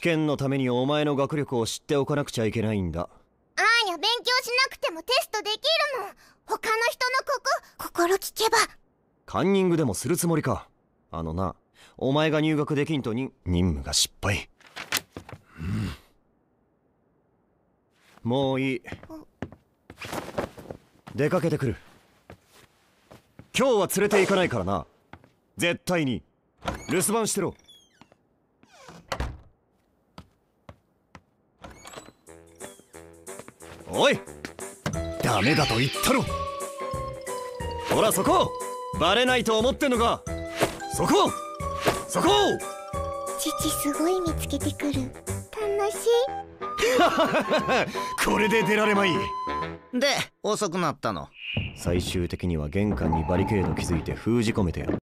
試験のためにお前の学力を知っておかなくちゃいけないんだ。あーや勉強しなくてもテストできるもん。他の人のここ心聞けば。カンニングでもするつもりか。あのなお前が入学できんとに任務が失敗、うんもういい。出かけてくる。今日は連れて行かないからな。絶対に。留守番してろおい。ダメだと言ったろ。ほらそこ。バレないと思ってんのか。そこ。そこ。父すごい見つけてくる。楽しい。これで出られまい。で遅くなったの。最終的には玄関にバリケード築いて封じ込めてやる